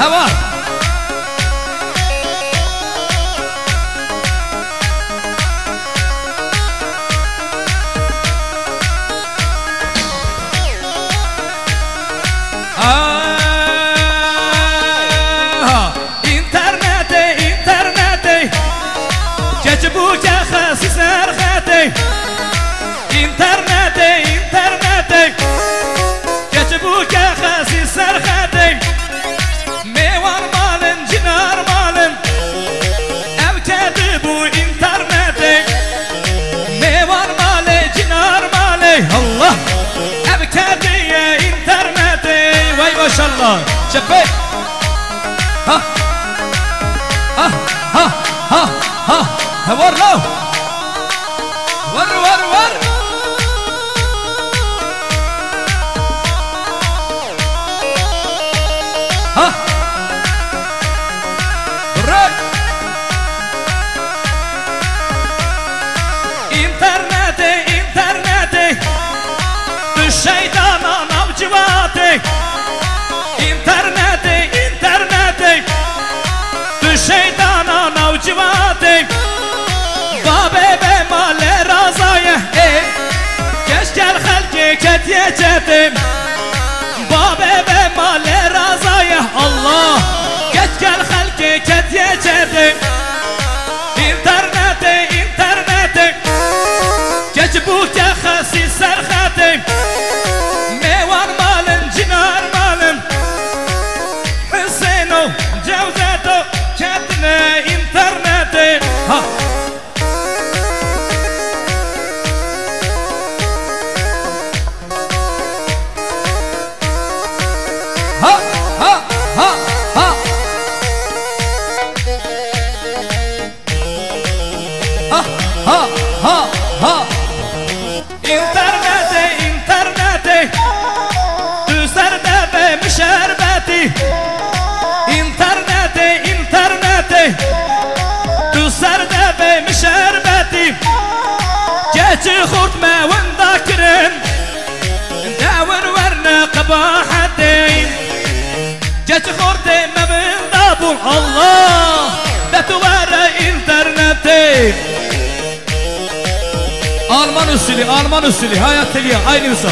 Come. Var lan. Var var var. Ha. Bırak. İnternete internete. Düş şeytana navcivate. İnternete internete. Düş şeytana navcivate. Ha ha ha ha. Ha ha ha ha. İnternete internete. Düzerde ve müşerbeti. İnternete internete. Düzerde ve müşerbeti. Geçi hurt interneti Alman usulü, Alman usulü, hayat teliye, aynı usul.